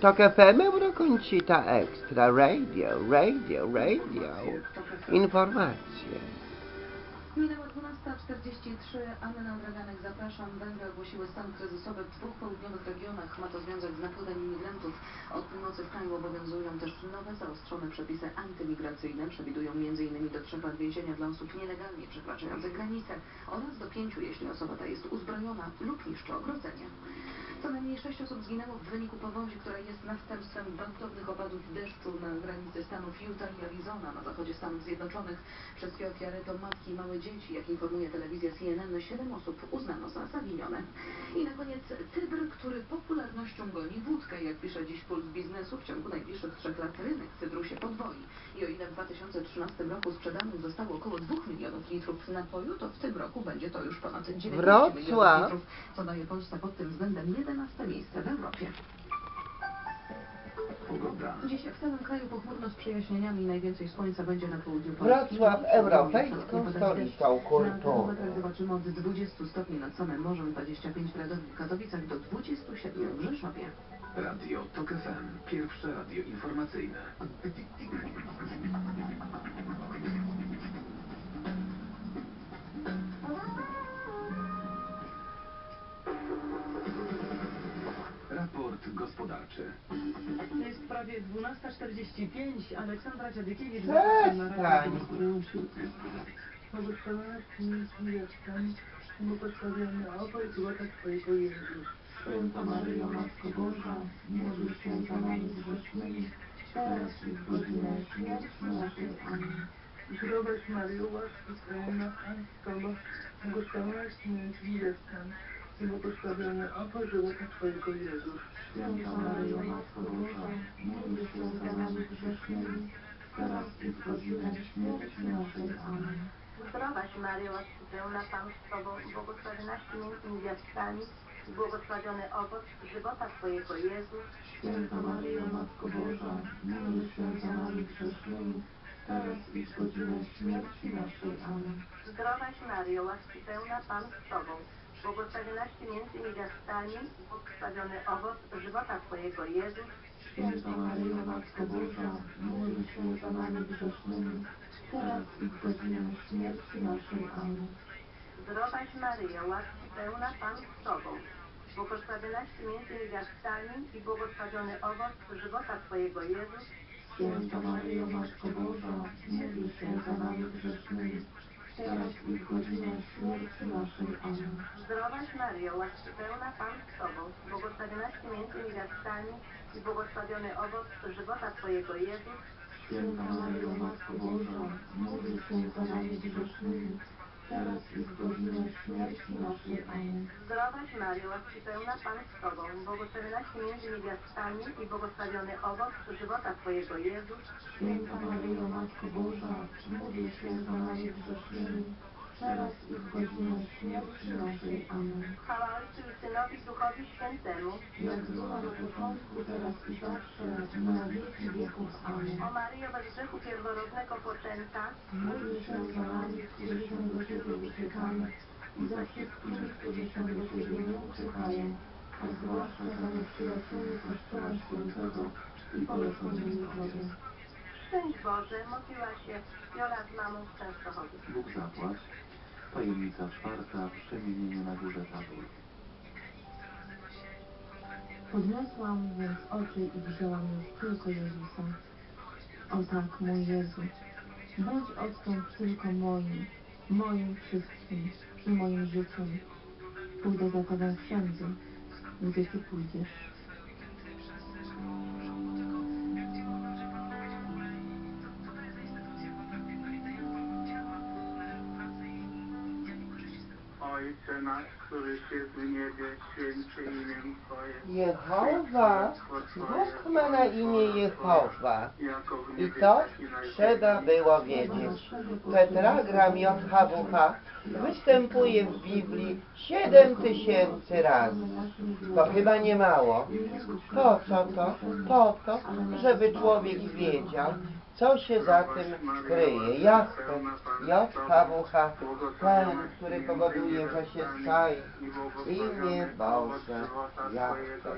To FM Eurokoncita Extra Radio, Radio, Radio. Informacje. Minęła 12.43. Anna Draganek, zapraszam. Węgry ogłosiły stan kryzysowy w dwóch południowych regionach. Ma to związek z napływem imigrantów. Od północy w kraju obowiązują też nowe, zaostrzone przepisy antymigracyjne. Przewidują m.in. do trzech lat więzienia dla osób nielegalnie przekraczających granicę oraz do pięciu, jeśli osoba ta jest uzbrojona lub niszczy ogrodzenie. Co najmniej sześć osób zginęło w wyniku powodzi, która jest następstwem gwałtownych opadów deszczu na granicy stanów Utah i Arizona na zachodzie Stanów Zjednoczonych. Wszystkie ofiary to matki i małe dzieci. Jak informuje telewizja CNN, siedem osób uznano za zaginione. I na koniec Tybr, który popularnością goni wódkę. Jak pisze dziś Puls Biznesu, w ciągu najbliższych trzech lat rynek cydru się podwoi. I o ile w 2013 roku sprzedanych zostało około 2 milionów litrów napoju, to w tym roku będzie to już ponad 19 milionów litrów, co daje Polsce pod tym względem 11 miejsce w Europie. Pogoda. Dziś w całym kraju pochmurno z przejaśnieniami. Najwięcej słońca będzie na południu Polski. Wrocław europejską stolicą. Na kultury. termometrach zobaczymy od 20 stopni nad samym morzem, 25 w Katowicach do 27 w Rzeszowie. Radio TOK FM. Pierwsze radio informacyjne. Prawie 12.45. Aleksandra Dziadykiewicz Przestań. Pozostawiona z mieszkań, mu podstawiony opór złota Twojego Jezu. Święta Maryjo, Matko Boża, módl się za nami grzesznymi, teraz i w godzinę śmierci naszej. Amen. Zdrowaś Maryjo, łaski pełna, Tobą, błogosławionaś między niewiastami i błogosławiony opór żywota Twojego Jezus. Święta Maryjo, Matko Boża, módl się za nami grzesznymi, teraz i w godzinę śmierci naszej. Amen. Zdrowaś Maryjo, pełna Pan z Tobą, błogosławionaś między niewiastami błogosławiony owoc żywota Twojego Jezus. Święta Maryjo, Matko Boża, módl się za nami grzesznymi, teraz i w godzinę śmierci naszej. Amen. Zdrowaś Maryjo, łaski pełna Pan z Tobą, błogosławionaś Ty między niewiastami i błogosławiony owoc żywota Twojego Jezus. Święta Maryjo, Matko Boża, módl się za nami grzesznymi, teraz i w godzinę śmierci naszej. Amen. Zdrowaś Maryjo, łaski pełna Pan z Tobą, błogosławionaś Ty między niewiastami i błogosławiony owoc żywota Twojego Jezus. Święta Maryjo, Matko Boża, módl się za nami grzesznymi, teraz i w godzinę śmierci naszej. Amen. Zdrowaś Maryjo, łaski pełna Pan z Tobą, błogosławionaś Ty między niewiastami i błogosławiony owoc żywota Twojego Jezus. Święta Maryjo, Matko Boża, módl się za nami grzesznymi, teraz i w godzinę śmierci naszej. Amen. Zdrowaś Maryjo, łaski pełna Pan z Tobą, błogosławionaś między niewiastami i błogosławiony owoc żywota Twojego Jezus. Święta Maryjo, Matko Boża, módl się za nami grzesznymi, teraz i w godzinę śmierci naszej. Amen. Chwała Ojcu i Synowi Duchowi Świętemu. Jak była na początku, teraz i zawsze, na wieki wieków. Amen. O Maryjo, bez grzechu pierworodnego poczęta, Módl się za nami, którzy się do Ciebie uciekamy i za wszystkimi, którzy się do Ciebie nie uciekają, a zwłaszcza za nieprzyjaciółmi Kościoła Świętego i poleconymi Tobie. Szczęść Boże, modliła się Jola z mamą w Częstochowie. Bóg zapłać. Tajemnica czwarta. Przemienienie na górze Tabór. Podniosłam więc oczy i widziałam już tylko Jezusa. O tak, mój Jezu, bądź odtąd tylko moim, moim wszystkim i moim życiem. Pójdę za Tobą wszędzie, gdzie Ty pójdziesz. Ojcze nasz, któryś jest w niebie, imię Twoje. Jehowa, Bóg ma na imię Jehowa. I to tak trzeba było wiedzieć. Tetragram JHWH występuje w Biblii 7 tysięcy razy. To chyba nie mało. Po co to? Po to, żeby człowiek wiedział, Co się za tym kryje? Jachwę, JHWH, ten, który powoduje, że się staj. Imię Boże, Jachwę.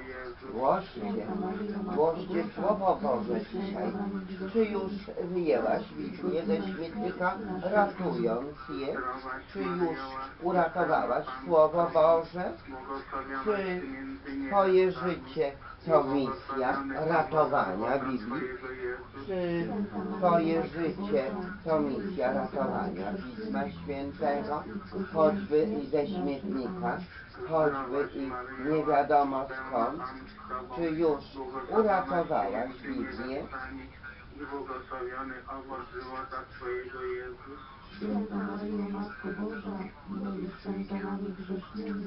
Głoście, głoście Słowo Boże dzisiaj. Czy już wyjęłaś Biblię ze śmietnika, ratując je? Czy już uratowałaś Słowo Boże? Czy Twoje życie to misja ratowania Biblii? Czy Twoje życie to misja ratowania Pisma Świętego, choćby i ze śmietnika, choćby i nie wiadomo skąd? Czy już uratowałaś Biblię? Święta Maryjo, Matko Boża, módl się za nami grzesznymi,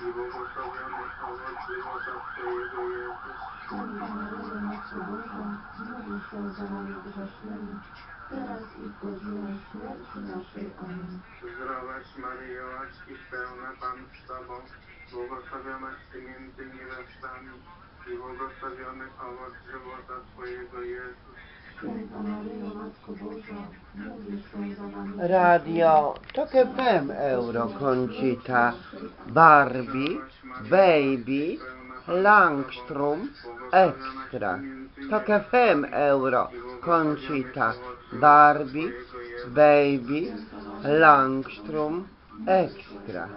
i błogosławiony owoc żywota Twojego Jezus. Święta Maryjo, Matko Boża, módl się za nami grzesznymi, teraz i w godzinę naszej. Amen. Zdrowaś Maryjo, łaski pełna Pan z Tobą, błogosławionaś Ty między niewiastami i błogosławiony owoc żywota Twojego Jezus. Radio Tok FM Euro Concita Barbie Baby Langstrom Extra Tok FM Euro Concita Barbie Baby Langstrom Extra